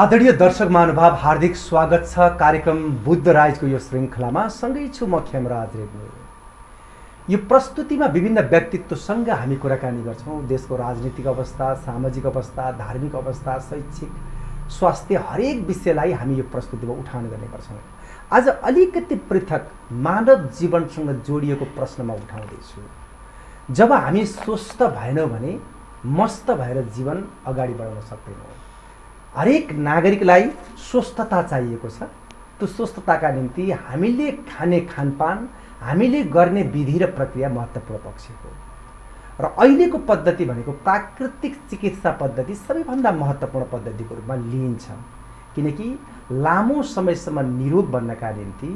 आदरणीय दर्शक महानुभाव हार्दिक स्वागत छ कार्यक्रम बुद्ध राजको यो श्रृङ्खलामा। सँगै छु म खेमराज रेग्मी। यो प्रस्तुतिमा विभिन्न व्यक्तित्वसँग हामी कुराकानी गर्छौँ। देशको राजनीतिक अवस्था सामाजिक अवस्था धार्मिक अवस्था शैक्षिक स्वास्थ्य हरेक विषयलाई हामी यो प्रस्तुतिमा उठान गर्ने गर्छौँ। आज अलिकति पृथक मानव जीवनसँग जोडिएको प्रश्नमा उठाउँदैछु। जब हामी स्वस्थ भएनौँ भने मस्त भएर जीवन अगाडि बढाउन सक्दैनौँ। हरेक नागरिकलाई स्वस्थता चाहिएको छ। त्यो स्वस्थताका निम्ति हामीले खाने खानपान हामीले गर्ने विधि र प्रक्रिया महत्त्वपूर्ण पक्ष हो। र अहिलेको पद्धति भनेको प्राकृतिक चिकित्सा पद्धति सबैभन्दा महत्त्वपूर्ण पद्धतिको रूपमा लिइन्छ। किनकि लामो समयसम्म निरोग बन्नका निम्ति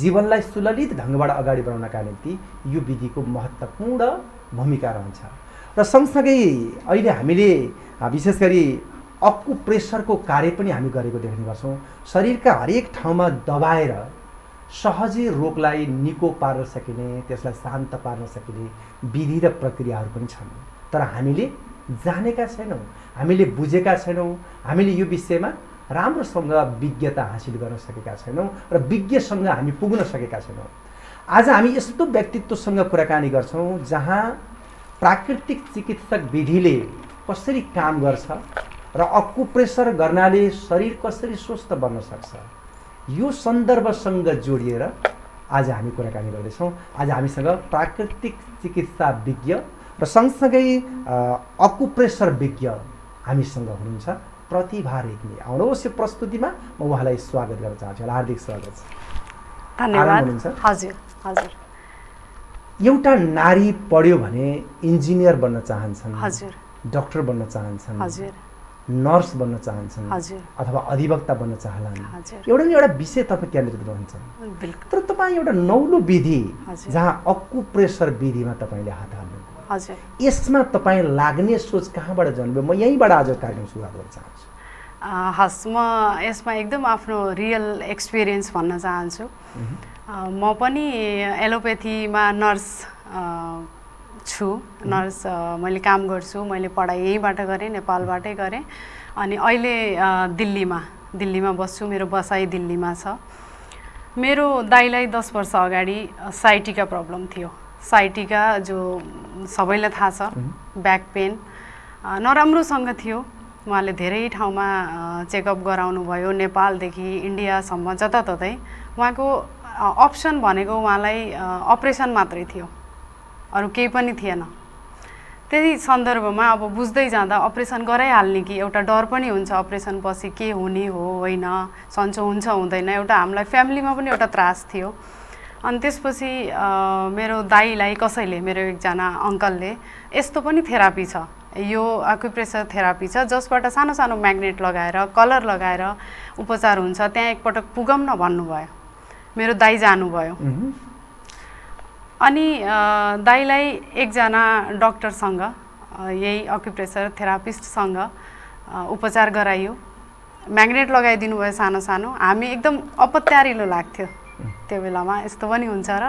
जीवनलाई सुललित ढङ्गबाट अगाडि बढाउनका निम्ति यो विधिको महत्त्वपूर्ण भूमिका रहन्छ। र सँगसँगै अहिले हामीले विशेष गरी अक्कु प्रेसरको कार्य पनि हामी गरेको देख्ने गर्छौँ। शरीरका हरेक ठाउँमा दबाएर सहजै रोगलाई निको पार्न सकिने त्यसलाई शान्त पार्न सकिने विधि र प्रक्रियाहरू पनि छन्। तर हामीले जानेका छैनौँ हामीले बुझेका छैनौँ हामीले यो विषयमा राम्रोसँग विज्ञता हासिल गर्न सकेका छैनौँ र विज्ञसँग हामी पुग्न सकेका छैनौँ। आज हामी यस्तो व्यक्तित्वसँग कुराकानी गर्छौँ जहाँ प्राकृतिक चिकित्सक विधिले कसरी काम गर्छ र अक्कुप्रेसर गर्नाले शरीर कसरी स्वस्थ बन्न सक्छ? यो सन्दर्भसँग जोडिएर आज हामी कुराकानी गर्दैछौँ। आज हामीसँग प्राकृतिक चिकित्सा विज्ञ र सँगसँगै अक्कुप्रेसर विज्ञ हामीसँग हुनुहुन्छ प्रतिभा रेग्मी। आउनुहोस् यो प्रस्तुतिमा। म उहाँलाई स्वागत गर्न चाहन्छु। हार्दिक स्वागत। छ धन्यवाद हजुर हजुर। एउटा नारी पढ्यो भने इन्जिनियर बन्न चाहन्छन् हजुर। डक्टर बन्न चाहन्छन्। हजुर। नर्स बन्न चाहन्छन् अथवा अधिवक्ता बन्न चाहलान्। एउटा न एउटा विषय तपाईँ केन्द्रित रहन्छ तर तपाईँ एउटा नौलो विधि। जहाँ अक्कुप्रेसर विधिमा तपाईँले हात हाल्नु यसमा तपाईँ लाग्ने सोच कहाँबाट जन्म्यो? म यहीँबाट आज कार्यक्रम सुरुवात गर्न चाहन्छु। हस् म यसमा एकदम आफ्नो रियल एक्सपिरियन्स भन्न चाहन्छु। म पनि एलोपेथीमा नर्स छु नर्स मैले काम गर्छु मैले पढाइ यहीँबाट गरेँ नेपालबाटै गरेँ। अनि अहिले दिल्लीमा दिल्लीमा बस्छु मेरो बसाइ दिल्लीमा छ। मेरो दाइलाई दस वर्ष अगाडि साइटिका प्रब्लम थियो। साइटिका जो सबैलाई थाहा छ ब्याक पेन नराम्रोसँग थियो। उहाँले धेरै ठाउँमा चेकअप गराउनु भयो नेपालदेखि इन्डियासम्म जताततै। उहाँको अप्सन भनेको उहाँलाई अपरेसन मात्रै थियो। अरू केही पनि थिएन। त्यही सन्दर्भमा अब बुझ्दै जाँदा अपरेसन गराइहाल्ने कि एउटा डर पनि हुन्छ अपरेसन पछि के हुने हो होइन सन्चो हुन्छ हुँदैन एउटा हामीलाई फ्यामिलीमा पनि एउटा त्रास थियो। अनि त्यसपछि मेरो दाईलाई कसैले मेरो एकजना अङ्कलले यस्तो पनि थेरापी छ। यो आक्युप्रेसर थेरापी छ जसबाट सानो सानो म्याग्नेट लगाएर कलर लगाएर उपचार हुन्छ त्यहाँ एकपटक पुगम न भन्नुभयो। मेरो दाई जानुभयो। अनि दाईलाई एकजना डक्टरसँग यही अक्युप्रेसर थेरापिस्टसँग उपचार गराइयो। म्याग्नेट लगाइदिनु भयो सानो सानो। हामी एकदम अपत्यारिलो लाग्थ्यो त्यो बेलामा। यस्तो पनि हुन्छ र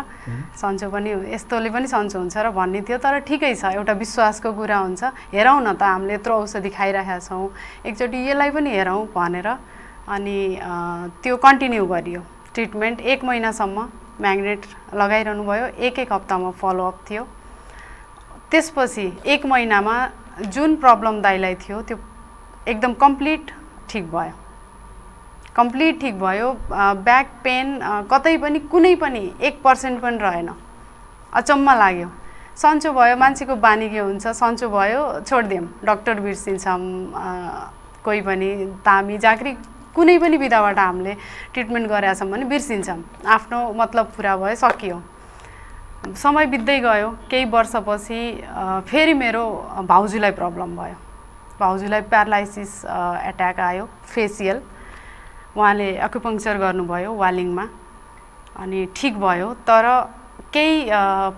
सन्चो पनि यस्तोले पनि सन्चो हुन्छ र भन्ने थियो। तर ठिकै छ। एउटा विश्वासको कुरा हुन्छ। हेरौँ न त। हामीले यत्रो औषधि खाइरहेका छौँ। एकचोटि यसलाई पनि हेरौँ भनेर। अनि त्यो कन्टिन्यू गरियो। ट्रिटमेन्ट एक महिनासम्म म्याग्नेट लगाइरहनु भयो। एक एक हप्तामा फलोअप थियो। त्यसपछि एक महिनामा जुन प्रब्लम दाइलाई थियो त्यो एकदम कम्प्लिट ठिक भयो। कम्प्लिट ठिक भयो। ब्याक पेन कतै पनि कुनै पनि एक पर्सेन्ट पनि रहेन। अचम्म लाग्यो। सन्चो भयो मान्छेको बानी के हुन्छ? सन्चो भयो छोडिदियौँ। डक्टर बिर्सिन्छौँ कोही पनि तामी जाँक्री कुनै पनि विधाबाट हामीले ट्रिटमेन्ट गरेका छौँ भने बिर्सिन्छौँ। आफ्नो मतलब पुरा भयो सकियो। समय बित्दै गयो। केही वर्षपछि फेरि मेरो भाउजूलाई प्रब्लम भयो। भाउजूलाई प्यारालाइसिस एट्याक आयो फेसियल। उहाँले अक्युपङ्क्चर गर्नुभयो वालिङमा। अनि ठिक भयो। तर केही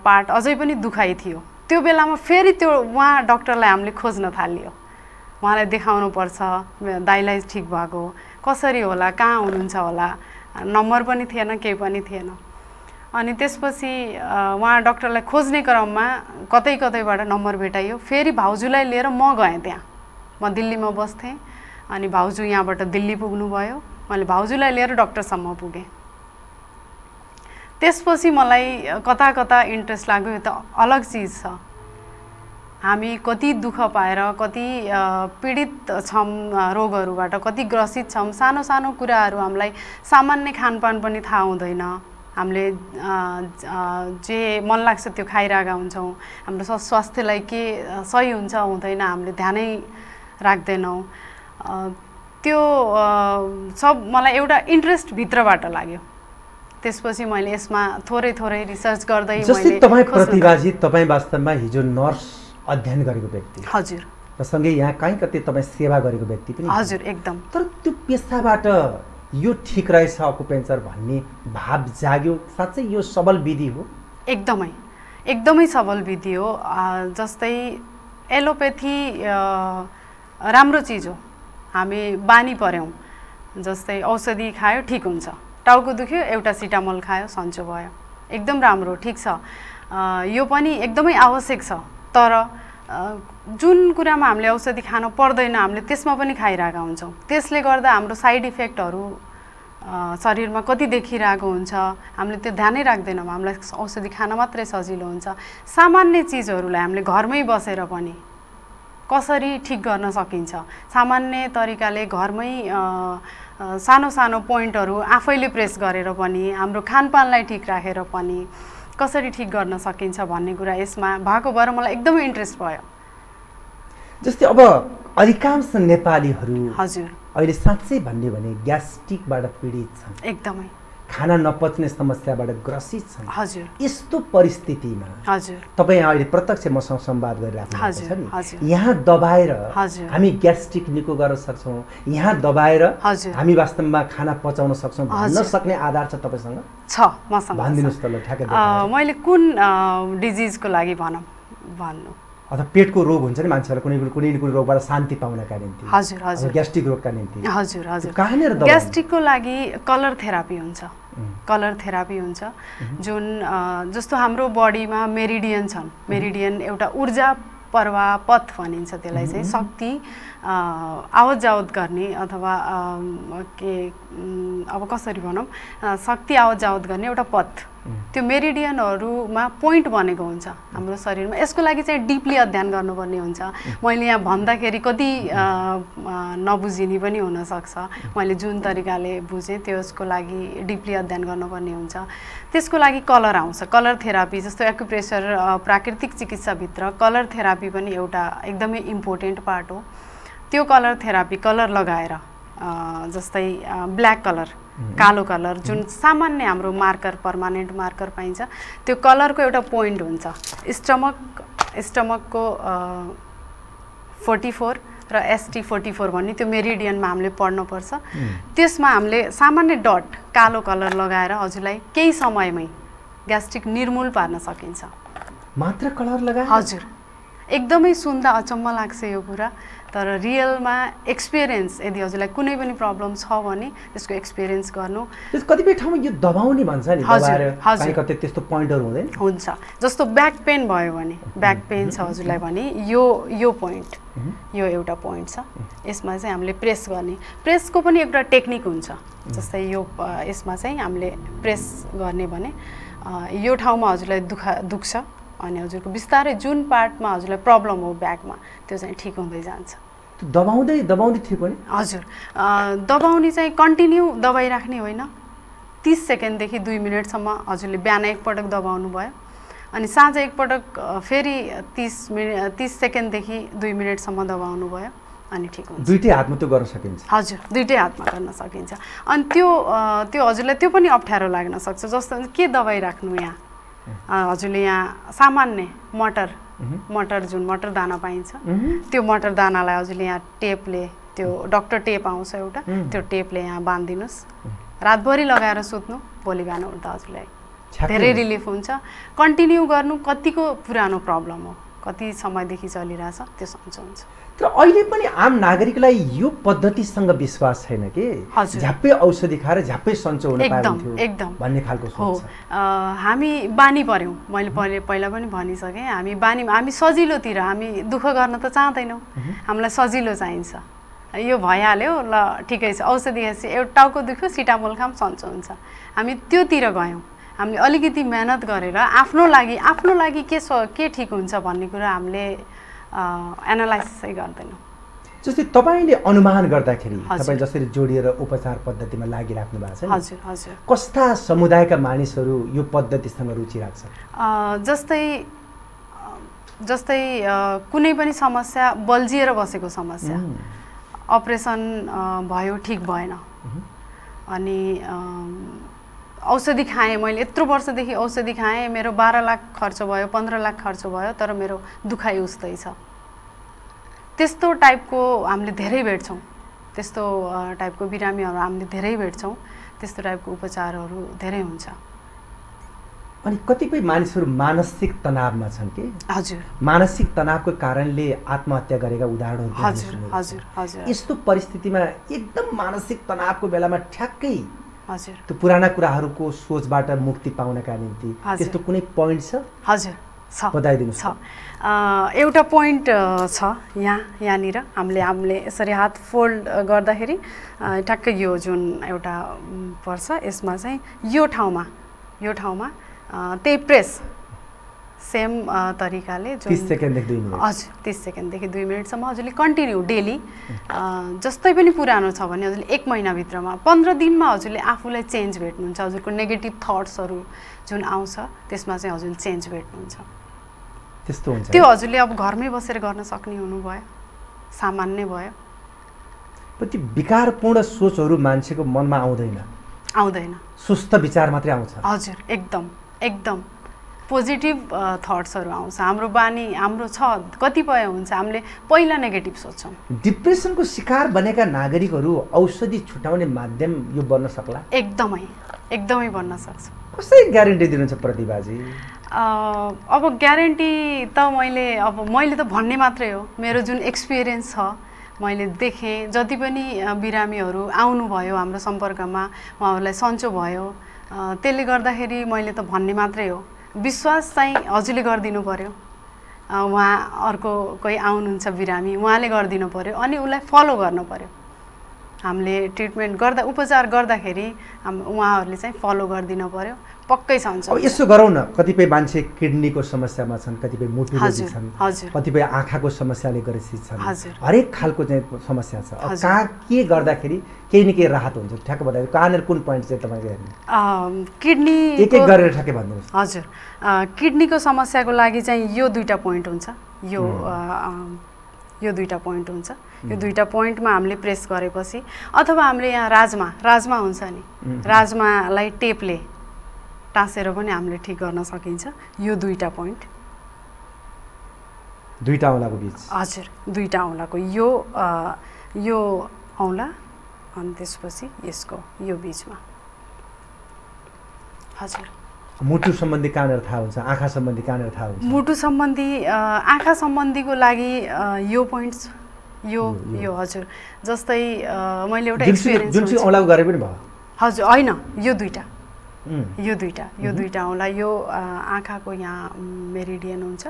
पार्ट अझै पनि दुखाइ थियो। त्यो बेलामा फेरि त्यो उहाँ डक्टरलाई हामीले खोज्न थालियो। उहाँलाई देखाउनु पर्छ मेरो दाइलाई ठिक भएको। कसरी होला कहाँ हुनुहुन्छ होला? नम्बर पनि थिएन केही पनि थिएन। अनि त्यसपछि उहाँ डक्टरलाई खोज्ने क्रममा कतै कतैबाट नम्बर भेटाइयो। फेरि भाउजूलाई लिएर म गएँ त्यहाँ। म दिल्लीमा बस्थेँ अनि भाउजू यहाँबाट दिल्ली पुग्नुभयो। मैले भाउजूलाई लिएर डक्टरसम्म पुगेँ। त्यसपछि मलाई कता कता इन्ट्रेस्ट लाग्यो यो त अलग चिज छ। हामी कति दुःख पाएर कति पीडित छौँ रोगहरूबाट कति ग्रसित छौँ सानो सानो कुराहरू हामीलाई सामान्य खानपान पनि थाहा हुँदैन। हामीले जे मन लाग्छ त्यो खाइरहेका हुन्छौँ। हाम्रो स्वा- स्वास्थ्यलाई के सही हुन्छ हुँदैन हामीले ध्यानै राख्दैनौँ। त्यो सब मलाई एउटा इन्ट्रेस्ट भित्रबाट लाग्यो। त्यसपछि मैले यसमा थोरै थोरै रिसर्च गर्दै तपाईँ प्रतिभाजी तपाईँ वास्तवमा हिजो नर्स अध्ययन गरेको व्यक्ति। हजुर। र सँगै यहाँ कहीँ कतै तपाईँ सेवा गरेको व्यक्ति पनि हजुर एकदम। तर त्यो पेसाबाट यो ठिक रहेछ अकुपेन्चर भन्ने भाव जाग्यो। साँच्चै यो सबल विधि हो। एकदमै। एकदमै सबल विधि हो। जस्तै एलोपेथी राम्रो चिज हो। हामी बानी पऱ्यौँ। जस्तै औषधि खायो ठिक हुन्छ। टाउको दुख्यो एउटा सिटामोल खायो सन्चो भयो। एकदम राम्रो ठिक छ। यो पनि एकदमै आवश्यक छ। तर जुन कुरामा हामीले औषधि खानु पर्दैन हामीले त्यसमा पनि खाइरहेका हुन्छौँ। त्यसले गर्दा हाम्रो साइड इफेक्टहरू शरीरमा कति देखिरहेको हुन्छ हामीले त्यो ध्यानै राख्दैनौँ। हामीलाई औषधि खान मात्रै सजिलो हुन्छ। सामान्य चिजहरूलाई हामीले घरमै बसेर पनि कसरी ठिक गर्न सकिन्छ? सामान्य तरिकाले घरमै सानो सानो पोइन्टहरू आफैले प्रेस गरेर पनि हाम्रो खानपानलाई ठिक राखेर पनि कसरी ठिक गर्न सकिन्छ भन्ने कुरा यसमा भएको भएर मलाई एकदमै इन्ट्रेस्ट भयो। जस्तै अब अधिकांश नेपालीहरू हजुर। अहिले साँच्चै भन्ने भने ग्यास्ट्रिकबाट पीडित छन्। एकदमै। खाना नपच्ने समस्याबाट ग्रसित छन् हजुर यस्तो परिस्थितिमा हजुर तपाईँ अहिले प्रत्यक्ष मसँग संवाद गरिराख्नु भएको छ नि। यहाँ दबाएर। हामी ग्यास्ट्रिक निको गर्न सक्छौँ यहाँ दबाएर। हामी वास्तवमा खाना पचाउन सक्छौँ भन्न। सक्ने आधार छ तपाईँसँग छ मसँग। भनिदिनुहोस् त ल ठ्याक्कै। मैले कुन डिजिजको लागि भनौँ भन्नु अथवा पेटको रोग हुन्छ नि मान्छेहरूलाई कुनै कुनै न कुनै रोगबाट शान्ति पाउनका निम्ति। हजुर, हजुर। ग्यास्ट्रिक रोगका निम्ति। हजुर हजुर। कहाँनिर? ग्यास्ट्रिकको लागि कलर थेरापी हुन्छ। कलर थेरापी हुन्छ। जुन जस्तो हाम्रो बडीमा मेरिडियन छन्। मेरिडियन एउटा ऊर्जा प्रवाह पथ भनिन्छ त्यसलाई चाहिँ शक्ति आवत जावत गर्ने अथवा के अब कसरी भनौँ शक्ति आवत जावत गर्ने एउटा पथ। त्यो मेरिडियनहरूमा पोइन्ट बनेको हुन्छ। हाम्रो शरीरमा। यसको लागि चाहिँ डिपली अध्ययन गर्नुपर्ने हुन्छ। मैले यहाँ भन्दाखेरि कति नबुझिने पनि हुनसक्छ। मैले जुन तरिकाले बुझेँ त्यसको लागि डिपली अध्ययन गर्नुपर्ने हुन्छ। त्यसको लागि कलर आउँछ। कलर थेरापी जस्तो एक्युप्रेसर प्राकृतिक चिकित्साभित्र कलर थेरापी पनि एउटा एकदमै इम्पोर्टेन्ट पार्ट हो। त्यो कलर थेरापी कलर लगाएर जस्तै ब्ल्याक कलर कालो कलर जुन सामान्य हाम्रो मार्कर पर्मानेन्ट मार्कर पाइन्छ त्यो कलरको एउटा पोइन्ट हुन्छ। स्टमक स्टमकको फोर्टी फोर र एसटी फोर्टी फोर भन्ने त्यो मेरिडियनमा हामीले पढ्नुपर्छ। त्यसमा हामीले सामान्य डट कालो कलर लगाएर हजुरलाई केही समयमै ग्यास्ट्रिक निर्मूल पार्न सकिन्छ। मात्र कलर लगाएर? हजुर। एकदमै सुन्दा अचम्म लाग्छ यो कुरा। तर रियलमा एक्सपिरियन्स यदि हजुरलाई कुनै पनि प्रब्लम छ भने त्यसको एक्सपिरियन्स गर्नु। कतिपय ठाउँमा यो दबाउने भन्छ नि हजुर, हजुर। त्यस्तो पोइन्टहरू हुँदैन। हुन्छ। जस्तो ब्याक पेन भयो भने ब्याक पेन छ हजुरलाई भने यो यो पोइन्ट यो एउटा पोइन्ट छ। यसमा चाहिँ हामीले प्रेस गर्ने। प्रेसको पनि एउटा टेक्निक हुन्छ। जस्तै यो यसमा चाहिँ हामीले प्रेस गर्ने भने यो ठाउँमा हजुरलाई दुखा दुख्छ। अनि हजुरको बिस्तारै जुन पार्टमा हजुरलाई प्रब्लम हो ब्याकमा त्यो चाहिँ ठिक हुँदै जान्छ। दबाउँदै दबाउँदै ठिक हुने हजुर। दबाउने चाहिँ कन्टिन्यू दबाई राख्ने होइन। तिस सेकेन्डदेखि दुई मिनटसम्म हजुरले बिहान एकपटक दबाउनु भयो। अनि साँझ एकपटक फेरि तिस मिनट तिस सेकेन्डदेखि दुई मिनटसम्म दबाउनु भयो अनि ठिक हुन्छ। दुइटै हातमा त्यो गर्न सकिन्छ। हजुर दुइटै हातमा गर्न सकिन्छ। अनि त्यो त्यो हजुरलाई त्यो पनि अप्ठ्यारो लाग्न सक्छ। जस्तो के दबाई राख्नु यहाँ? हजुरले यहाँ सामान्य मटर मटर जुन मटर दाना पाइन्छ। त्यो मटर दानालाई हजुरले यहाँ टेपले त्यो डक्टर टेप आउँछ एउटा त्यो टेपले यहाँ बाँधिदिनुहोस्। रातभरि लगाएर सुत्नु भोलि बिहान उठ्दा हजुरलाई धेरै। रिलिफ हुन्छ। कन्टिन्यू गर्नु कतिको पुरानो प्रब्लम हो? कति समयदेखि चलिरहेछ? त्यो सन्चो हुन्छ। तर अहिले पनि आम नागरिकलाई यो पद्धतिसँग विश्वास छैन कि। झ्याप्पै औषधि खाएर झ्याप्पै सन्चो हुन पाइन्थ्यो एकदम। भन्ने खालको हो। हामी बानी पऱ्यौँ। मैले पहिले पहिला पनि भनिसकेँ हामी बानी हामी सजिलोतिर हामी दुःख गर्न त चाहँदैनौँ। हामीलाई सजिलो चाहिन्छ। यो भइहाल्यो ल ठिकै छ। औषधि खाएपछि एउटा टाउको दुख्यो सिटामोल खाम सन्चो हुन्छ। हामी त्योतिर गयौँ। हामीले अलिकति मेहनत गरेर आफ्नो लागि आफ्नो लागि के स के ठिक हुन्छ भन्ने कुरा हामीले एनालाइसिसै गर्दैनौँ। जस्तै तपाईँले अनुमान गर्दाखेरि। तपाईँ जसरी जोडिएर उपचार पद्धतिमा लागिराख्नु भएको छ नि, हजुर हजुर। कस्ता समुदायका मानिसहरू यो पद्धतिसँग रुचि राख्छन् अ, जस्तै जस्तै कुनै पनि समस्या बल्झिएर बसेको समस्या। अपरेसन भयो ठिक भएन। अनि औषधि खाएँ मैले यत्रो वर्षदेखि औषधि खाएँ मेरो बाह्र लाख खर्च भयो पन्ध्र लाख खर्च भयो तर मेरो दुखाइ उस्तै छ। त्यस्तो टाइपको हामीले धेरै भेट्छौँ। त्यस्तो टाइपको बिरामीहरू हामीले धेरै भेट्छौँ। त्यस्तो टाइपको उपचारहरू धेरै हुन्छ। अनि कतिपय मानिसहरू मानसिक तनावमा छन् कि? हजुर। मानसिक तनावको कारणले आत्महत्या गरेका उदाहरणहरू हजुर हजुर। हजुर। यस्तो परिस्थितिमा एकदम मानसिक तनावको बेलामा ठ्याक्कै हजुर। त्यो पुराना कुराहरूको सोचबाट मुक्ति पाउनका निम्ति। त्यस्तो कुनै पोइन्ट छ? हजुर। छ। बताइदिनुहोस्। एउटा पोइन्ट छ यहाँ यहाँनिर। हामीले हामीले यसरी हात फोल्ड गर्दाखेरि ठ्याक्कै यो जुन एउटा पर्छ यसमा चाहिँ यो ठाउँमा यो ठाउँमा त्यही प्रेस सेम तरिकाले हजुर तिस सेकेन्डदेखि दुई मिनटसम्म हजुरले कन्टिन्यू डेली जस्तै पनि पुरानो छ भने हजुरले एक महिनाभित्रमा पन्ध्र दिनमा हजुरले आफूलाई चेन्ज भेट्नुहुन्छ। हजुरको नेगेटिभ थट्सहरू जुन आउँछ त्यसमा चाहिँ हजुरले चेन्ज भेट्नुहुन्छ। त्यस्तो हुन्छ त्यो? हजुरले अब घरमै बसेर गर्न सक्ने हुनुभयो। सामान्य भयो। पछि विकारपूर्ण सोचहरू मान्छेको मनमा आउँदैन। आउँदैन। सुस्त विचार मात्रै आउँछ। हजुर एकदम एकदम। पोजिटिभ थट्सहरू आउँछ। हाम्रो बानी हाम्रो छ कतिपय हुन्छ। हामीले पहिला नेगेटिभ सोच्छौँ। डिप्रेसनको शिकार बनेका नागरिकहरू औषधि छुटाउने माध्यम यो बन्न सक्ला? एकदमै एकदमै बन्न सक्छ। कसरी ग्यारेन्टी दिनुहुन्छ प्रतिभाजी? अब ग्यारेन्टी त मैले अब मैले त भन्ने मात्रै हो। मेरो जुन एक्सपिरियन्स छ मैले देखेँ। जति पनि बिरामीहरू आउनुभयो हाम्रो सम्पर्कमा उहाँहरूलाई सन्चो भयो। त्यसले गर्दाखेरि मैले त भन्ने मात्रै हो। विश्वास चाहिँ हजुरले गरिदिनु पऱ्यो उहाँ अर्को कोही आउनुहुन्छ बिरामी उहाँले गरिदिनु पऱ्यो अनि उसलाई फलो गर्नु पऱ्यो हामीले ट्रिटमेन्ट गर्दा उपचार गर्दाखेरि उहाँहरूले चाहिँ फलो गरिदिनु पऱ्यो पक्कै अब हुन्छ। यसो गरौँ न कतिपय मान्छे किडनीको समस्यामा छन् कतिपय मुटु छन्। कतिपय आँखाको समस्याले ग्रसित छन्। हरेक खालको चाहिँ समस्या छ। कहाँ के गर्दाखेरि केही न केही राहत हुन्छ? ठ्याक्क बताइदिनु। कहाँनिर कुन पोइन्ट चाहिँ तपाईँको हेर्नु? किडनी एक एक गरेर ठ्याक्कै भनिदिनुहोस् हजुर। किडनीको समस्याको लागि चाहिँ यो दुईवटा पोइन्ट हुन्छ। यो यो दुईवटा पोइन्ट हुन्छ। यो दुईवटा पोइन्टमा हामीले प्रेस गरेपछि अथवा हामीले यहाँ राजमा राजमा हुन्छ नि। राजमालाई टेपले टाँसेर पनि हामीले ठिक गर्न सकिन्छ। यो दुईवटा पोइन्ट दुईवटा औँलाको बिच। हजुर दुईवटा औँलाको। यो यो औँला अनि त्यसपछि यसको यो बिचमा। हजुर। मुटु सम्बन्धी कहाँनिर थाहा हुन्छ आँखा सम्बन्धी कहाँनिर थाहा हुन्छ। मुटु सम्बन्धी आँखा सम्बन्धीको लागि यो पोइन्ट्स यो यो, हजुर। जस्तै मैले एउटा एक्सपिरियन्स औँलाको गरे पनि भयो। हजुर होइन यो उम्, यो दुईवटा यो दुईवटा औँला यो आँखाको यहाँ मेरिडियन हुन्छ।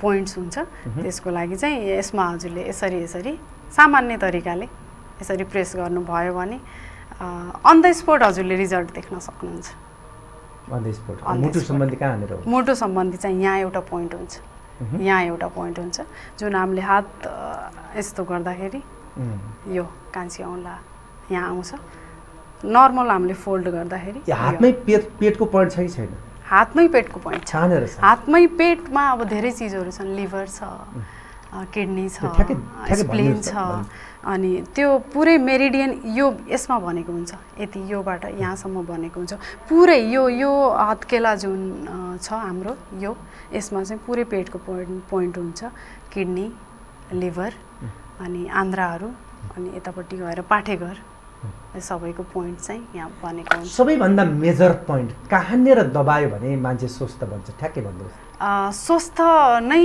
पोइन्ट्स हुन्छ। त्यसको लागि चाहिँ यसमा हजुरले यसरी यसरी सामान्य तरिकाले यसरी प्रेस गर्नुभयो भने अन द स्पोट हजुरले रिजल्ट देख्न सक्नुहुन्छ। मुटु. सम्बन्धी कहाँनिर मुटु सम्बन्धी चाहिँ यहाँ एउटा पोइन्ट हुन्छ। यहाँ एउटा पोइन्ट हुन्छ जुन हामीले हात यस्तो गर्दाखेरि यो कान्छी औँला यहाँ आउँछ। नर्मल हामीले फोल्ड गर्दाखेरि। हातमै पेट पेटको पोइन्ट छ कि छैन? हातमै पेटको पोइन्ट छ। हातमै पेटमा अब धेरै चिजहरू छन् लिभर छ। किडनी छ स्प्लिन छ। अनि त्यो पुरै मेरिडियन यो यसमा भनेको हुन्छ यति योबाट यहाँसम्म भनेको हुन्छ। पुरै यो यो हत्केला जुन छ हाम्रो यो यसमा चाहिँ पुरै पेटको पोइन्ट पोइन्ट हुन्छ किडनी लिभर अनि आन्द्राहरू अनि यतापट्टि गएर पाठेघर सबैको पोइन्ट चाहिँ यहाँ भनेको हुन्छ। सबैभन्दा मेजर पोइन्ट कहाँनिर दबायो भने मान्छे स्वस्थ बन्छ? ठ्याक्कै भन्नुहोस्। स्वस्थ नै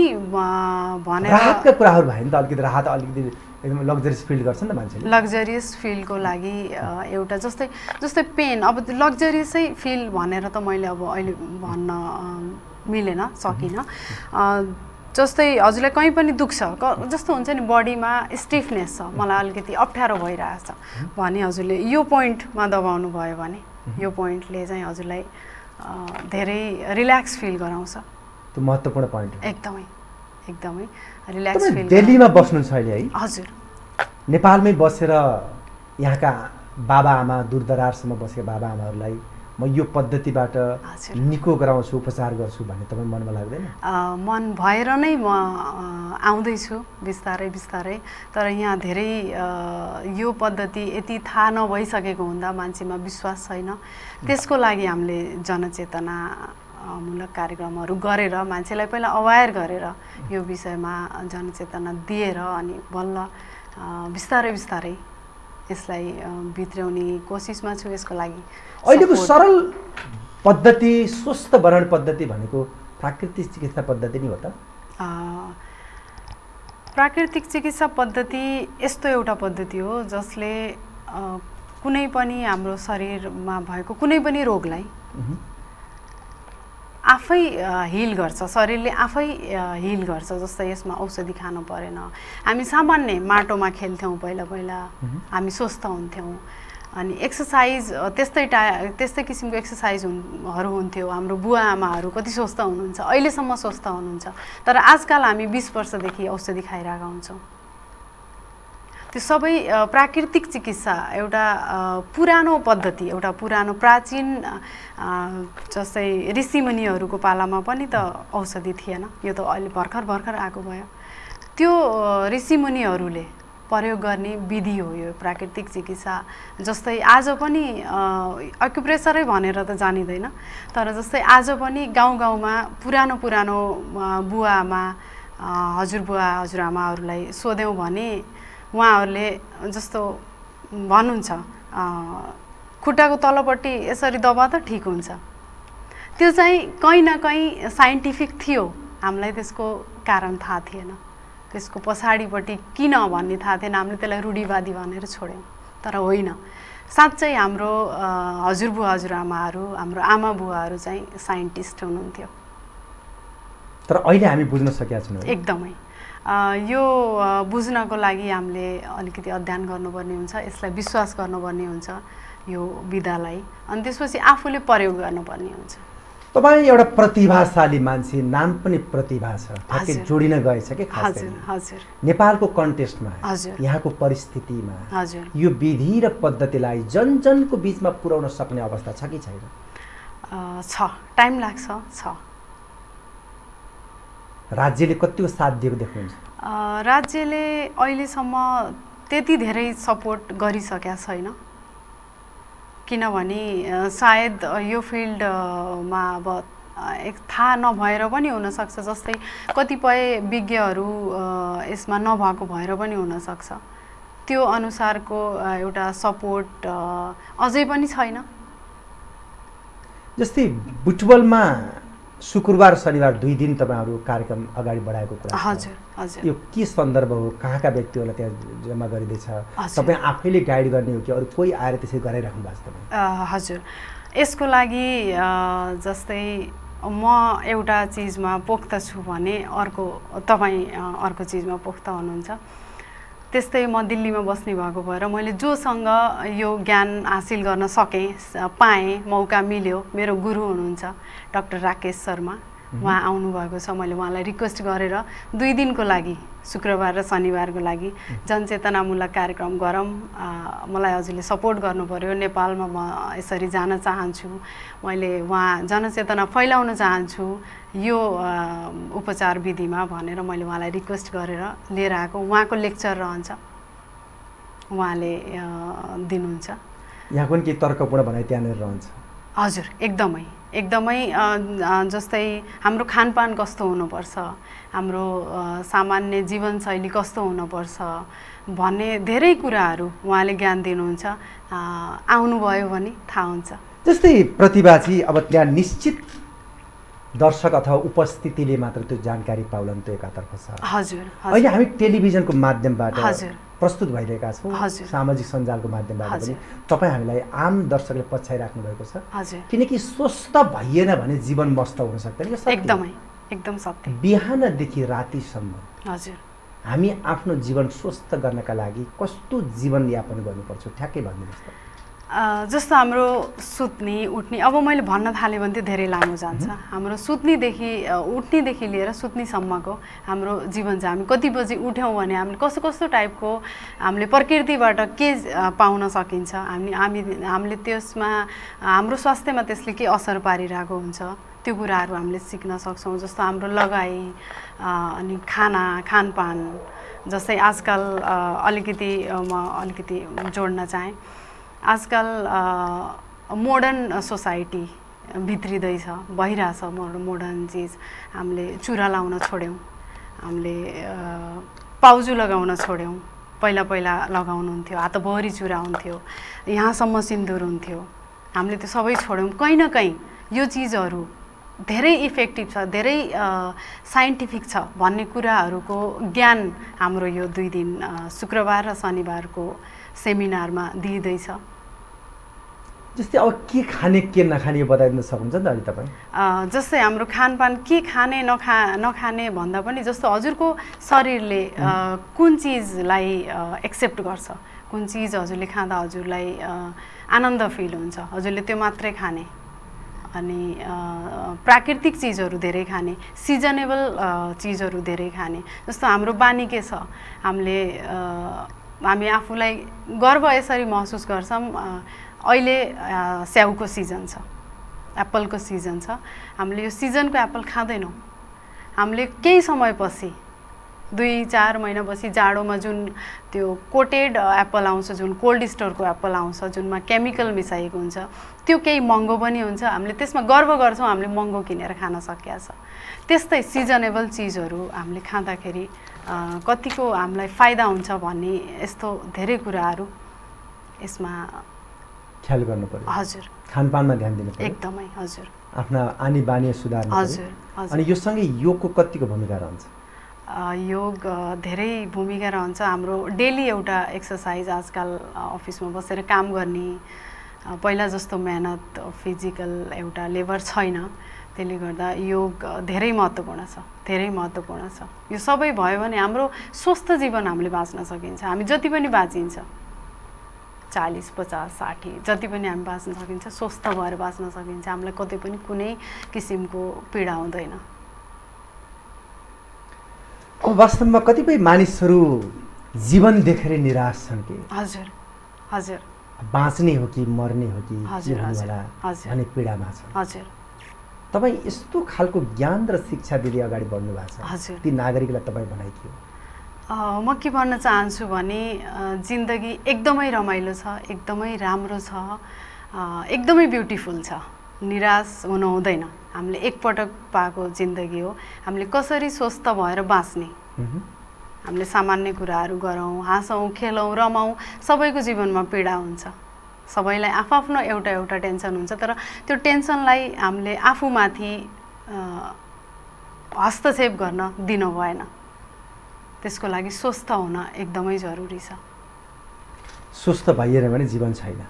भनेर राहतका कुराहरू भयो भने त अलिकति राहत अलिकति एकदम लग्जरियस फिल गर्छ नि त मान्छेले। लग्जरियस फिलको लागि एउटा जस्तै जस्तै पेन अब लग्जरियसै फिल भनेर त मैले अब अहिले भन्न मिलेन सकिनँ। जस्तै हजुरलाई कहीँ पनि दुख्छ क जस्तो हुन्छ नि बडीमा स्टिफनेस छ मलाई अलिकति अप्ठ्यारो भइरहेछ भने हजुरले यो पोइन्टमा दबाउनु भयो भने यो पोइन्टले चाहिँ हजुरलाई धेरै रिल्याक्स फिल गराउँछ। त्यो महत्त्वपूर्ण पोइन्ट एकदमै एकदमै। रिल्याक्स दिल्लीमा बस्नुहुन्छ अहिले है? हजुर। नेपालमै बसेर यहाँका बाबाआमा दूरदराजसम्म बसेका बाबाआमाहरूलाई म यो पद्धतिबाट। निको गराउँछु उपचार गर्छु भन्ने तपाईँ मनमा लाग्दैन? मन भएर नै म आउँदैछु बिस्तारै बिस्तारै। तर यहाँ धेरै यो पद्धति यति थाहा नभइसकेको हुँदा मान्छेमा विश्वास छैन। त्यसको लागि हामीले जनचेतना मूलक कार्यक्रमहरू गरेर मान्छेलाई पहिला अवेर गरेर यो विषयमा जनचेतना दिएर अनि बल्ल बिस्तारै बिस्तारै यसलाई अ, भित्र्याउने कोसिसमा छु यसको लागि। अहिलेको सरल पद्धति स्वस्थ वरण पद्धति भनेको प्राकृतिक चिकित्सा पद्धति नै हो त? प्राकृतिक चिकित्सा पद्धति यस्तो एउटा पद्धति हो जसले कुनै पनि हाम्रो शरीरमा भएको कुनै पनि रोगलाई। आफै हिल गर्छ शरीरले आफै हिल गर्छ जस्तै यसमा औषधि खानु परेन। हामी सामान्य माटोमा खेल्थ्यौँ पहिला पहिला। हामी स्वस्थ हुन्थ्यौँ। अनि एक्सर्साइज त्यस्तै टा त्यस्तै किसिमको एक्सर्साइज हुन्- हुन्थ्यो। हाम्रो बुवा आमाहरू कति स्वस्थ हुनुहुन्छ अहिलेसम्म स्वस्थ हुनुहुन्छ। तर आजकल हामी बिस वर्षदेखि औषधि खाइरहेका हुन्छौँ। त्यो सबै प्राकृतिक चिकित्सा एउटा पुरानो पद्धति एउटा पुरानो प्राचीन जस्तै ऋषिमुनिहरूको पालामा पनि त औषधि थिएन। यो त अहिले भर्खर भर्खर आएको भयो। त्यो ऋषिमुनिहरूले प्रयोग गर्ने विधि हो यो प्राकृतिक चिकित्सा। जस्तै आज पनि अक्युप्रेसरै भनेर त जानिँदैन तर जस्तै आज पनि गाउँ गाउँमा पुरानो पुरानो अ, बुवा आमा अ, हजुरबुवा हजुरआमाहरूलाई सोध्यौँ भने उहाँहरूले जस्तो भन्नुहुन्छ खुट्टाको तलपट्टि यसरी दबा त ठिक हुन्छ। त्यो चाहिँ कहीँ न कहीँ साइन्टिफिक थियो। हामीलाई त्यसको कारण थाहा थिएन। त्यसको पछाडिपट्टि किन भन्ने थाहा थिएन। हामीले त्यसलाई रूढिवादी भनेर छोड्यौँ। तर होइन। साँच्चै हाम्रो हजुरबुवा हजुरआमाहरू हाम्रो आमा बुवाहरू चाहिँ साइन्टिस्ट हुनुहुन्थ्यो। तर अहिले हामी बुझ्न सकेका छैनौँ। एकदमै। यो बुझ्नको लागि हामीले अलिकति अध्ययन गर्नुपर्ने हुन्छ यसलाई विश्वास गर्नुपर्ने हुन्छ यो विधालाई। अनि त्यसपछि आफूले प्रयोग गर्नुपर्ने हुन्छ। तपाईँ एउटा प्रतिभाशाली मान्छे नाम पनि प्रतिभा छ। ठ्याक्कै। जोडिन गएछ कि खास हजुर हजुर। नेपालको कन्टेस्टमा हजुर। यहाँको परिस्थितिमा हजुर। यो विधि र पद्धतिलाई जन जनको बिचमा पुर्याउन सक्ने अवस्था छ कि छैन? छ। टाइम लाग्छ छ। राज्यले कतिको साथ दिएको देख्नुहुन्छ? राज्यले अहिलेसम्म त्यति धेरै सपोर्ट गरिसकेका छैन। किनभने सायद यो फिल्डमा अब एक थाहा नभएर पनि हुनसक्छ जस्तै कतिपय विज्ञहरू यसमा नभएको भएर पनि हुनसक्छ। त्यो अनुसारको एउटा सपोर्ट अझै पनि छैन। जस्तै बुटबलमा शुक्रबार शनिबार दुई दिन तपाईँहरू कार्यक्रम अगाडि बढाएको कुरा। हजुर हजुर। यो के सन्दर्भ हो? कहाँका व्यक्तिहरूलाई त्यहाँ जम्मा गरिँदैछ। तपाईँ आफैले गाइड गर्ने हो कि अरू कोही आएर त्यसरी गराइराख्नु भएको छ हजुर। यसको लागि जस्तै म एउटा चिजमा पोख्त छु भने अर्को तपाईँ अर्को चिजमा पोख्त हुनुहुन्छ। त्यस्तै म दिल्लीमा बस्ने भएको भएर मैले जोसँग यो ज्ञान हासिल गर्न सकेँ पाएँ मौका मिल्यो। मेरो गुरु हुनुहुन्छ डक्टर राकेश शर्मा। उहाँ आउनुभएको छ मैले उहाँलाई रिक्वेस्ट गरेर दुई दिनको लागि शुक्रबार र शनिबारको लागि जनचेतनामूलक कार्यक्रम गरौँ। मलाई हजुरले सपोर्ट गर्नु पऱ्यो नेपालमा म यसरी जान चाहन्छु। मैले उहाँ जनचेतना फैलाउन चाहन्छु। यो उपचार विधिमा भनेर मैले उहाँलाई रिक्वेस्ट गरेर लिएर आएको। उहाँको लेक्चर रहन्छ। उहाँले दिनुहुन्छ। यहाँ पनि केही तर्कपूर्ण भनाइ त्यहाँनिर रहन्छ? हजुर एकदमै। एकदमै जस्तै हाम्रो खानपान कस्तो हुनुपर्छ? हाम्रो सामान्य जीवनशैली कस्तो हुनुपर्छ? भन्ने धेरै कुराहरू उहाँले ज्ञान दिनुहुन्छ। आउनुभयो भने थाहा हुन्छ। जस्तै प्रतिभा चाहिँ अब त्यहाँ निश्चित दर्शक अथवा उपस्थितिले मात्र त्यो जानकारी पाउलान् त्यो एकातर्फ छ। हजुर अहिले हामी टेलिभिजनको माध्यमबाट। प्रस्तुत भइरहेका छौँ। सामाजिक सञ्जालको माध्यमबाट पनि। तपाईँ हामीलाई आम दर्शकले पछ्याइराख्नु भएको छ। किनकि स्वस्थ भइएन भने जीवन मस्त हुन सक्दैन। एकदमै एकदम सत्य। बिहानदेखि रातिसम्म हजुर। हामी आफ्नो जीवन स्वस्थ गर्नका लागि कस्तो जीवनयापन गर्नुपर्छ ठ्याक्कै भनिदिनुहोस् त। जस्तो हाम्रो सुत्ने उठ्ने अब मैले भन्न थालेँ भने त्यो धेरै लामो जान्छ। हाम्रो सुत्नेदेखि उठ्नेदेखि लिएर सुत्नेसम्मको हाम्रो जीवन चाहिँ हामी कति बजी उठ्यौँ भने हामीले कस्तो कस्तो टाइपको हामीले प्रकृतिबाट के पाउन सकिन्छ? हामी हामी हामीले त्यसमा हाम्रो स्वास्थ्यमा त्यसले के असर पारिरहेको हुन्छ? त्यो कुराहरू हामीले सिक्न सक्छौँ जस्तो हाम्रो लगाइ अनि खाना खानपान जस्तै आजकल अलिकति म अलिकति जोड्न चाहेँ। आजकल मोडर्न सोसाइटी भित्रिँदैछ भइरहेछ मोडर्न मोडर्न चिज। हामीले चुरा लाउन छोड्यौँ। हामीले पाउजु लगाउन छोड्यौँ। पहिला पहिला लगाउनुहुन्थ्यो हातभरि चुरा हुन्थ्यो यहाँसम्म सिन्दुर हुन्थ्यो। हामीले त्यो सबै छोड्यौँ। कहीँ न कहीँ यो चिजहरू धेरै इफेक्टिभ छ धेरै साइन्टिफिक छ भन्ने कुराहरूको ज्ञान हाम्रो यो दुई दिन शुक्रबार र शनिबारको सेमिनारमा दिइँदैछ। जस्तै अब के खाने के नखाने बताइदिन सक्नुहुन्छ नि त अहिले तपाईँ? जस्तै हाम्रो खानपान के खाने नखा नखाने भन्दा पनि जस्तो हजुरको शरीरले कुन चिजलाई एक्सेप्ट गर्छ? कुन चिज हजुरले खाँदा हजुरलाई आनन्द फिल हुन्छ? हजुरले त्यो मात्रै खाने? अनि प्राकृतिक चिजहरू धेरै खाने सिजनेबल चिजहरू धेरै खाने। जस्तो हाम्रो बानी के छ? हामीले हामी आफूलाई गर्व यसरी महसुस गर्छौँ अहिले स्याउको सिजन छ एप्पलको सिजन छ। हामीले यो सिजनको एप्पल खाँदैनौँ। हामीले केही समयपछि दुई चार महिनापछि जाडोमा जुन त्यो कोटेड एप्पल आउँछ जुन कोल्ड स्टोरको एप्पल आउँछ जुनमा केमिकल मिसाइएको हुन्छ त्यो केही महँगो पनि हुन्छ। हामीले त्यसमा गर्व गर्छौँ हामीले महँगो किनेर खान सकिया छ। त्यस्तै सिजनेबल चिजहरू हामीले खाँदाखेरि कतिको हामीलाई फाइदा हुन्छ भन्ने यस्तो धेरै कुराहरू यसमा ख्याल गर्नु पर्यो। हजुर। खानपानमा ध्यान दिनु पर्यो। एकदमै हजुर। आफ्ना आनी बानी सुधार्नु हजुर अनि यो सँगै योगको कतिको भूमिका रहन्छ? योग धेरै भूमिका रहन्छ। हाम्रो डेली एउटा एक्सर्साइज आजकल अफिसमा बसेर काम गर्ने पहिला जस्तो मेहनत फिजिकल एउटा लेबर छैन। त्यसले गर्दा योग धेरै महत्त्वपूर्ण छ। धेरै महत्त्वपूर्ण छ। यो सबै भयो भने हाम्रो स्वस्थ जीवन हामीले बाँच्न सकिन्छ। हामी जति पनि बाँचिन्छ। चालिस पचास साठी जति पनि हामी बाँच्न सकिन्छ स्वस्थ भएर बाँच्न सकिन्छ हामीलाई कतै पनि कुनै किसिमको पीडा हुँदैन। अब वास्तवमा कतिपय मानिसहरू जीवन देखेर निराश छन् कि? हजुर हजुर। बाँच्ने हो कि मर्ने हो कि हजुर। भन्ने पीडामा छन्। हजुर। तपाईँ यस्तो खालको ज्ञान र शिक्षा दिँदै अगाडि बढ्नु भएको छ। ती नागरिकलाई तपाईँ भनाइ के हो अ, म के भन्न चाहन्छु भने जिन्दगी एकदमै रमाइलो छ एकदमै राम्रो छ एकदमै ब्युटिफुल छ। निराश हुनु हुँदैन। हामीले एकपटक पाएको जिन्दगी हो। हामीले कसरी स्वस्थ भएर बाँच्ने। हामीले सामान्य कुराहरू गरौँ हाँसौँ खेलौँ रमाउँ सबैको जीवनमा पीडा हुन्छ। सबैलाई आफआफ्नो एउटा एउटा टेन्सन हुन्छ तर त्यो टेन्सनलाई हामीले आफूमाथि हस्तक्षेप गर्न दिनु भएन त्यसको लागि स्वस्थ हुन एकदमै जरुरी छ। स्वस्थ भइएन भने जीवन छैन।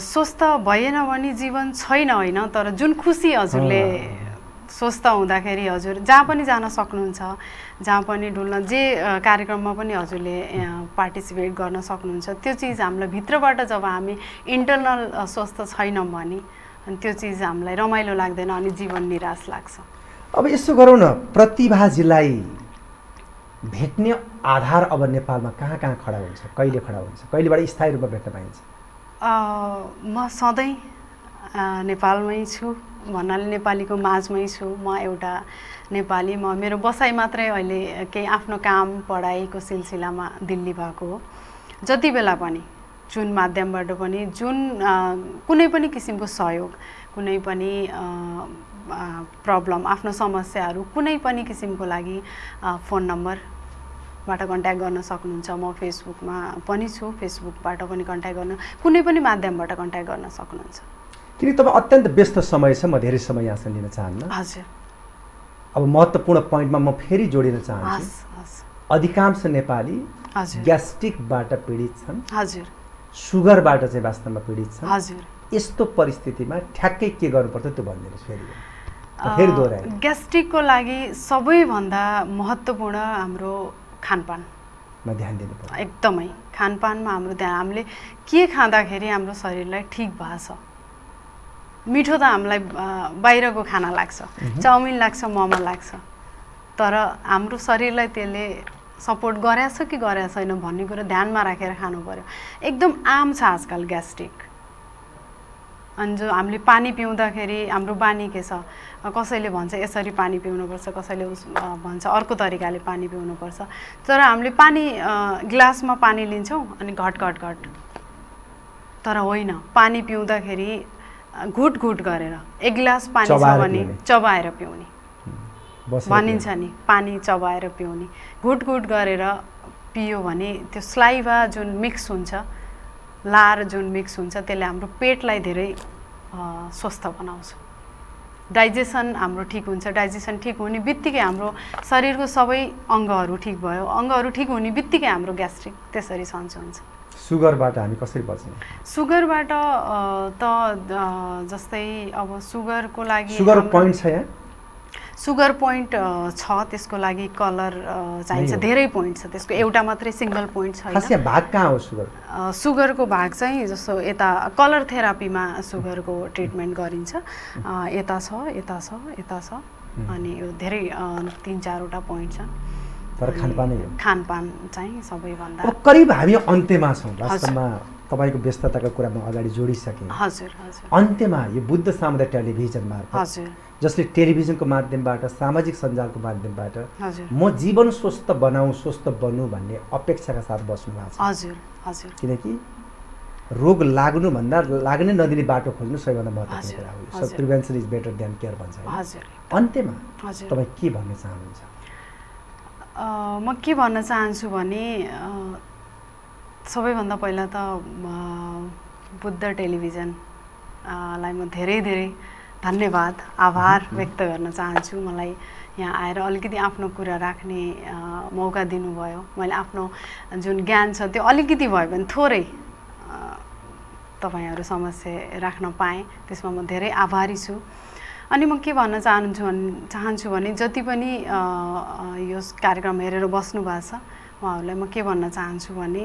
स्वस्थ भएन भने जीवन छैन होइन तर जुन खुसी हजुरले स्वस्थ हुँदाखेरि हजुर जहाँ पनि जान सक्नुहुन्छ जहाँ पनि डुल्न जे कार्यक्रममा पनि हजुरले पार्टिसिपेट गर्न सक्नुहुन्छ त्यो चिज हामीलाई भित्रबाट जब हामी इन्टरनल स्वस्थ छैनौँ भने अनि त्यो चिज हामीलाई रमाइलो लाग्दैन अनि जीवन निराश लाग्छ। अब यसो गरौँ न प्रतिभाजीलाई भेट्ने आधार अब नेपालमा कहाँ कहाँ खडा हुन्छ? कहिले खडा हुन्छ? कहिलेबाट स्थायी रूपमा भेट्न पाइन्छ? म सधैँ नेपालमै छु। भन्नाले नेपालीको माझमै छु। म एउटा नेपाली। म मेरो बसाइ मात्रै अहिले केही आफ्नो काम पढाइको सिलसिलामा दिल्ली भएको हो। जति बेला पनि जुन माध्यमबाट पनि जुन कुनै पनि किसिमको सहयोग कुनै पनि प्रब्लम आफ्नो समस्याहरू कुनै पनि किसिमको लागि फोन नम्बरबाट कन्ट्याक्ट गर्न सक्नुहुन्छ। म फेसबुकमा पनि छु। फेसबुकबाट पनि कन्ट्याक्ट गर्न कुनै पनि माध्यमबाट कन्ट्याक्ट गर्न सक्नुहुन्छ। किन तपाईँ अत्यन्त व्यस्त समय छ? म धेरै समय यहाँसँग लिन चाहन्न। हजुर। अब महत्त्वपूर्ण पोइन्टमा म फेरि जोडिन चाहन्छु। अधिकांश नेपाली ग्यास्ट्रिकबाट पीडित छन्। हजुर। सुगरबाट चाहिँ वास्तवमा पीडित छन्। हजुर। यस्तो परिस्थितिमा ठ्याक्कै के गर्नुपर्छ त्यो भनिदिनुहोस् फेरि। फेरि ग्यास्ट्रिकको लागि सबैभन्दा महत्त्वपूर्ण हाम्रो खानपानमा ध्यान दिनु एकदमै। खानपानमा हाम्रो ध्यान हामीले के खाँदाखेरि हाम्रो शरीरलाई ठिक भएको छ मिठो त हामीलाई बाहिरको खाना लाग्छ। चाउमिन लाग्छ मोमो लाग्छ। तर हाम्रो शरीरलाई त्यसले सपोर्ट गरेछ कि गरेको छैन भन्ने कुरो ध्यानमा राखेर खानु पर्यो। एकदम आम छ आजकल ग्यास्ट्रिक। अनि जो हामीले पानी पिउँदाखेरि हाम्रो बानी के छ? कसैले भन्छ यसरी पानी पिउनुपर्छ कसैले उस भन्छ अर्को तरिकाले पानी पिउनुपर्छ। तर हामीले पानी गिलासमा पानी लिन्छौँ अनि घट घट घट। तर होइन पानी पिउँदाखेरि घुट घुट गरेर एक गिलास पानी छ भने। चबाएर पिउने। भनिन्छ नि पानी चबाएर पिउने। घुट घुट गरेर पियो भने त्यो स्लाइभा जुन मिक्स हुन्छ लार जुन मिक्स हुन्छ त्यसले हाम्रो पेटलाई धेरै स्वस्थ बनाउँछ। डाइजेसन हाम्रो ठिक हुन्छ डाइजेसन ठिक हुने बित्तिकै हाम्रो शरीरको सबै अङ्गहरू ठिक भयो। अङ्गहरू ठिक हुने बित्तिकै हाम्रो ग्यास्ट्रिक त्यसरी सन्चो हुन्छ। सुगरबाट हामी कसरी बच्ने? सुगरबाट त जस्तै अब सुगरको लागि सुगर पोइन्ट छ यहाँ? सुगर पोइन्ट छ त्यसको लागि कलर चाहिन्छ। धेरै पोइन्ट छ। त्यसको एउटा मात्रै सिङ्गल पोइन्ट यहाँ भाग कहाँ हो सुगर सुगरको भाग चाहिँ जस्तो यता कलर थेरापीमा सुगरको ट्रिटमेन्ट गरिन्छ। यता छ यता छ यता छ। अनि यो धेरै तिन चारवटा पोइन्ट छ। तर खानपानै हो। खानपान चाहिँ सबैभन्दा करिब हामी अन्त्यमा छौँ। वास्तवमा तपाईँको व्यस्तताको कुरा म अगाडि जोडिसकेँ। हजुर हजुर। अन्त्यमा यो बुद्ध सामुदाय टेलिभिजन मार्फत हजुर। जसले टेलिभिजनको माध्यमबाट सामाजिक सञ्जालको माध्यमबाट म जीवन स्वस्थ बनाऊ स्वस्थ बनु भन्ने अपेक्षाका साथ बस्नु भएको छ। हजुर हजुर। किनकि रोग लाग्नुभन्दा लाग्नै नदिने बाटो खोज्नु सबैभन्दा महत्त्वपूर्ण कुरा हो। Prevention is better than care भन्छ अन्त्यमा तपाईँ के भन्न चाहनुहुन्छ? म के भन्न चाहन्छु भने सबैभन्दा पहिला त बुद्ध टेलिभिजन अ, लाई म धेरै धेरै धन्यवाद आभार व्यक्त गर्न चाहन्छु। मलाई यहाँ आएर अलिकति आफ्नो कुरा राख्ने मौका दिनुभयो। मैले आफ्नो जुन ज्ञान छ त्यो अलिकति भयो भने थोरै तपाईँहरू समस्या राख्न पाएँ। त्यसमा म धेरै आभारी छु। अनि म के भन्न चाहन्छु भने चाहन्छु भने जति पनि यो कार्यक्रम हेरेर बस्नु भएको छ उहाँहरूलाई म के भन्न चाहन्छु भने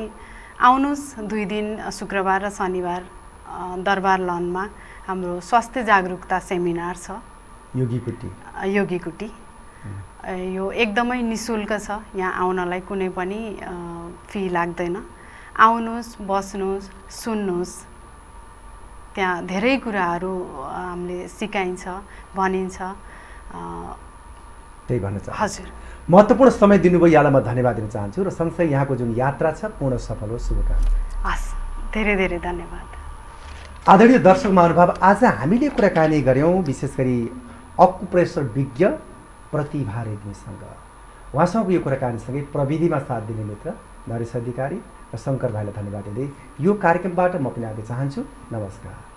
आउनुहोस्। दुई दिन शुक्रबार र शनिबार दरबार लनमा हाम्रो स्वास्थ्य जागरुकता सेमिनार छ। योगीकुटी। अ, योगीकुटी। अ, यो एकदमै नि शुल्क छ। यहाँ आउनलाई कुनै पनि फी लाग्दैन। आउनुहोस् बस्नुहोस् सुन्नुहोस्। त्यहाँ धेरै कुराहरू हामीले सिकाइन्छ भनिन्छ। त्यही भन्न चाहन्छु। हजुर। महत्त्वपूर्ण समय दिनुभयो यहाँलाई म धन्यवाद दिन चाहन्छु। र सँगसँगै यहाँको जुन यात्रा छ पूर्ण सफल होस्। शुभकामना। हस्। धेरै धेरै धन्यवाद। आदरणीय दर्शक महानुभाव आज हामीले कुराकानी गऱ्यौँ विशेष गरी अकुप्रेसर विज्ञ प्रतिभा रेग्मीसँग उहाँसँगको यो कुराकानीसँगै प्रविधिमा साथ दिने मित्र नरेश अधिकारी र शङ्कर भाइलाई धन्यवाद दिँदै यो कार्यक्रमबाट म पनि आगे चाहन्छु। नमस्कार।